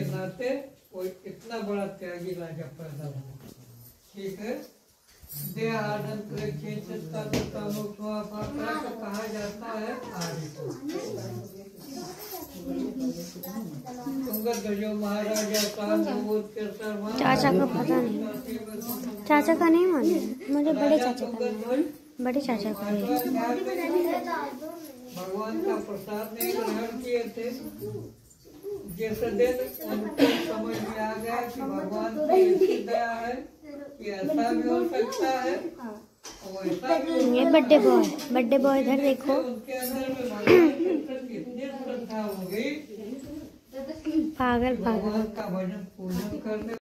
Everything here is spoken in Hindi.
नाते कोई इतना बड़ा त्यागी राजा पैदा हुआ। ठीक है? देह आनंद को कहा जाता है को के चाचा का पता नहीं। चाचा का नहीं मालूम? मुझे बड़े चाचा का बड़े चाचा का भगवान का प्रसाद नहीं ग्रहण किए थे। जैसे दिन उनको समझ में आ गया कि भगवान की ऐसी दया है कि ऐसा भी हो सकता है। हो। ये बर्थडे बॉय बर्थडे बॉय इधर देखो हो पागल पागल। का भजन पूजन करने